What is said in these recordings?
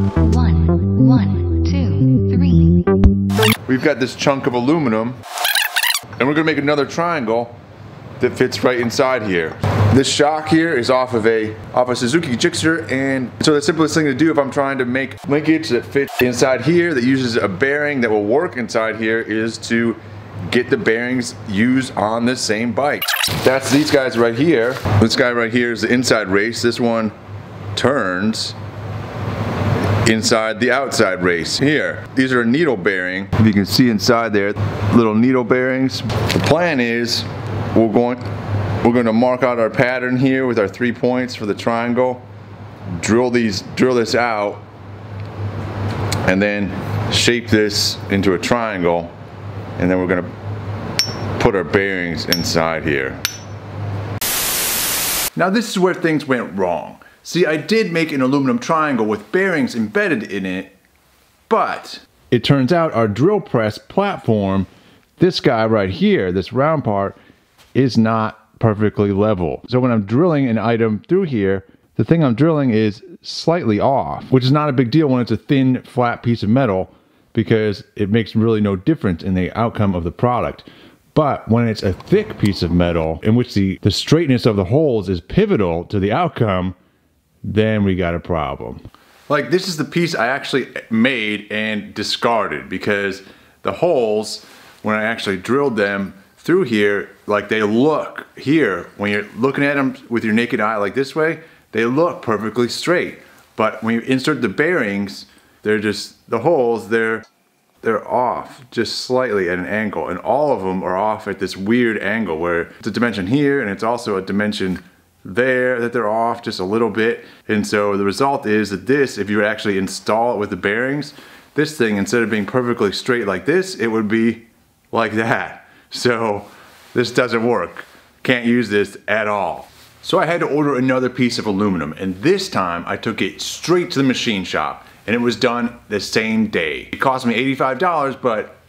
One, one, two, three. We've got this chunk of aluminum and we're gonna make another triangle that fits right inside here. This shock here is off of a off a Suzuki Gixxer and so the simplest thing to do if I'm trying to make linkage that fits inside here that uses a bearing that will work inside here is to get the bearings used on the same bike. That's these guys right here. This guy right here is the inside race. This one turns inside the outside race here. These are needle bearing. If you can see inside there, little needle bearings. The plan is we're going, we're going to mark out our pattern here with our three points for the triangle. Drill these, drill this out, and then shape this into a triangle. And then we're going to put our bearings inside here. Now this is where things went wrong. See, I did make an aluminum triangle with bearings embedded in it, but it turns out our drill press platform, this guy right here, this round part, is not perfectly level. So when I'm drilling an item through here, the thing I'm drilling is slightly off, which is not a big deal when it's a thin, flat piece of metal because it makes really no difference in the outcome of the product. But when it's a thick piece of metal in which the, the straightness of the holes is pivotal to the outcome, then we got a problem. Like this is the piece I actually made and discarded because the holes, when I actually drilled them through here, like they look here, when you're looking at them with your naked eye like this way, they look perfectly straight. But when you insert the bearings, they're just, the holes, they're, they're off just slightly at an angle. And all of them are off at this weird angle where it's a dimension here and it's also a dimension there that they're off just a little bit. And so the result is that this, if you actually install it with the bearings, this thing, instead of being perfectly straight like this, it would be like that. So this doesn't work. Can't use this at all. So I had to order another piece of aluminum and this time I took it straight to the machine shop and it was done the same day. It cost me $85, but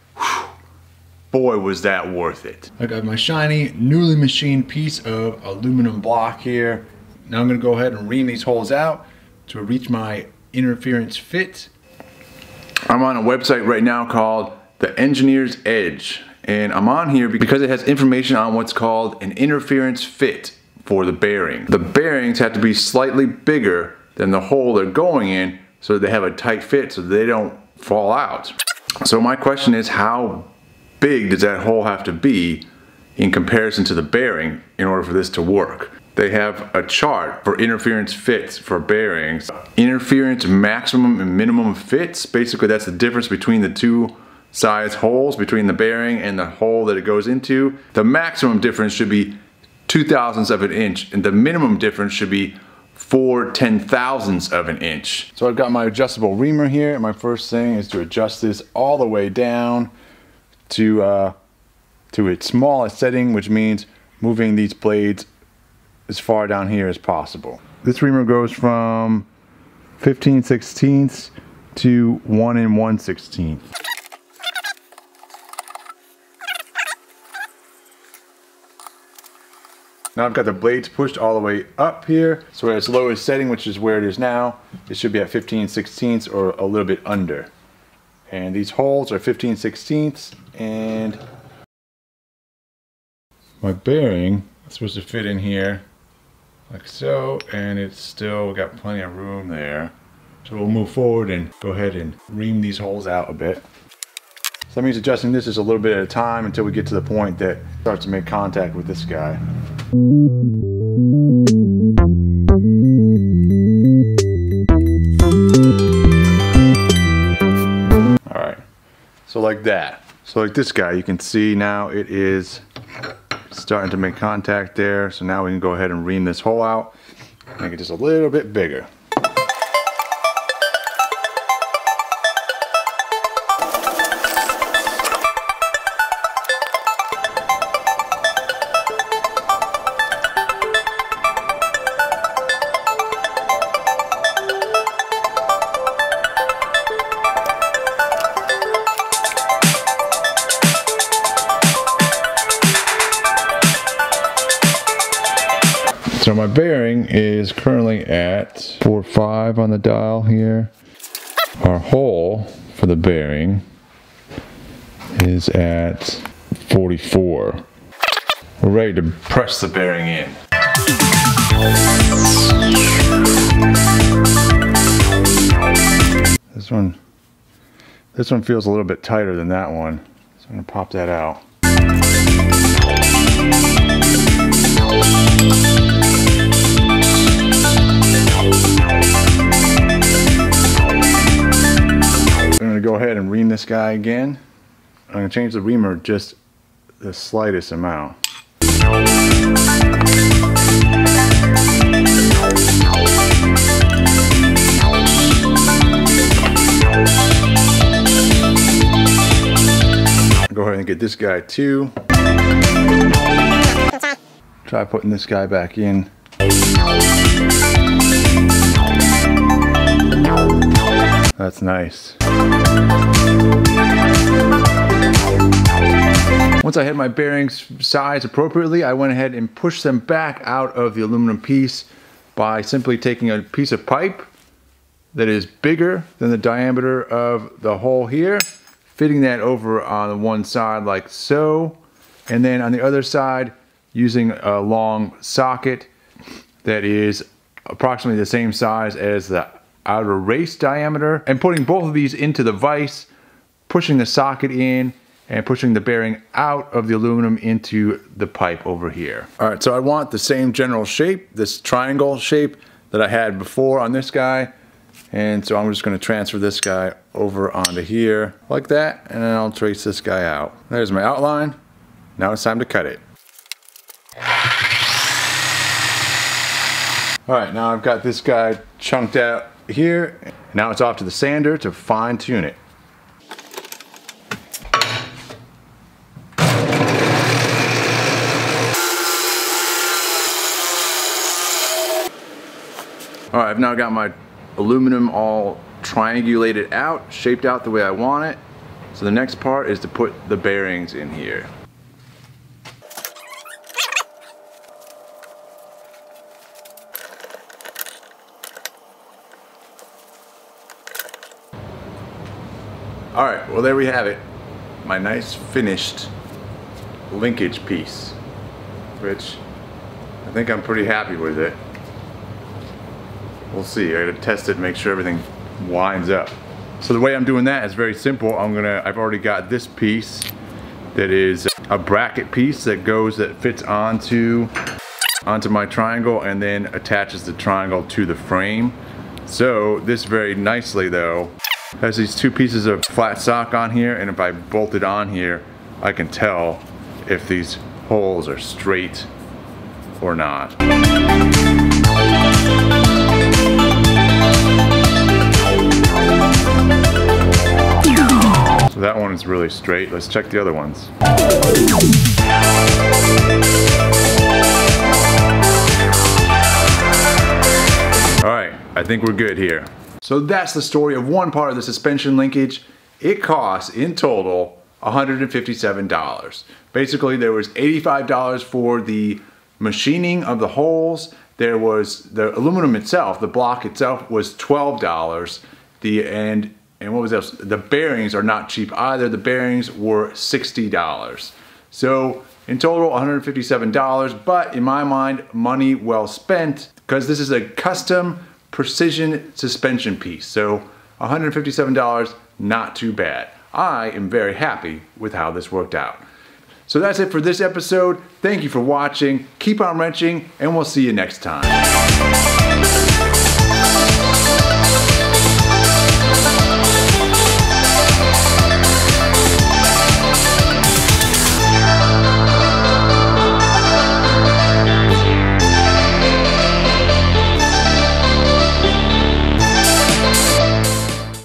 boy was that worth it. I got my shiny, newly machined piece of aluminum block here. Now I'm gonna go ahead and ream these holes out to reach my interference fit. I'm on a website right now called The Engineer's Edge. And I'm on here because it has information on what's called an interference fit for the bearing. The bearings have to be slightly bigger than the hole they're going in so they have a tight fit so they don't fall out. So my question is how big does that hole have to be in comparison to the bearing in order for this to work? They have a chart for interference fits for bearings. Interference maximum and minimum fits, basically that's the difference between the two size holes between the bearing and the hole that it goes into. The maximum difference should be two thousandths of an inch and the minimum difference should be four ten thousandths of an inch. So I've got my adjustable reamer here and my first thing is to adjust this all the way down to, uh, to its smallest setting, which means moving these blades as far down here as possible. This reamer goes from 15 sixteenths to 1 and 1 16th. Now I've got the blades pushed all the way up here. So at its lowest setting, which is where it is now, it should be at 15 sixteenths or a little bit under. And these holes are 15 sixteenths and my bearing is supposed to fit in here like so and it's still got plenty of room there. So we'll move forward and go ahead and ream these holes out a bit. So that means adjusting this is a little bit at a time until we get to the point that starts to make contact with this guy. Like that. So like this guy, you can see now it is starting to make contact there. So now we can go ahead and ream this hole out, make it just a little bit bigger. So my bearing is currently at 4.5 on the dial here. Our hole for the bearing is at 44. We're ready to press the bearing in. This one, this one feels a little bit tighter than that one. So I'm gonna pop that out. Gonna go ahead and ream this guy again. I'm gonna change the reamer just the slightest amount. Go ahead and get this guy too. Try putting this guy back in. That's nice. Once I had my bearings sized appropriately, I went ahead and pushed them back out of the aluminum piece by simply taking a piece of pipe that is bigger than the diameter of the hole here, fitting that over on one side like so, and then on the other side using a long socket that is approximately the same size as the outer race diameter, and putting both of these into the vise, pushing the socket in, and pushing the bearing out of the aluminum into the pipe over here. All right, so I want the same general shape, this triangle shape that I had before on this guy. And so I'm just gonna transfer this guy over onto here like that, and then I'll trace this guy out. There's my outline. Now it's time to cut it. All right, now I've got this guy chunked out here. Now it's off to the sander to fine tune it. All right, I've now got my aluminum all triangulated out, shaped out the way I want it. So the next part is to put the bearings in here. All right, well there we have it. My nice finished linkage piece, which I think I'm pretty happy with it. We'll see, I gotta test it, make sure everything winds up. So the way I'm doing that is very simple. I'm gonna, I've already got this piece that is a bracket piece that goes, that fits onto, onto my triangle and then attaches the triangle to the frame. So this very nicely though, has these two pieces of flat sock on here and if I bolt it on here, I can tell if these holes are straight or not. So that one is really straight. Let's check the other ones. All right, I think we're good here. So that's the story of one part of the suspension linkage. It costs in total $157. Basically there was $85 for the machining of the holes. There was the aluminum itself, the block itself was $12. The and and what was else? The bearings are not cheap either. The bearings were $60. So in total $157, but in my mind, money well spent because this is a custom precision suspension piece. So $157, not too bad. I am very happy with how this worked out. So that's it for this episode. Thank you for watching. Keep on wrenching, and we'll see you next time.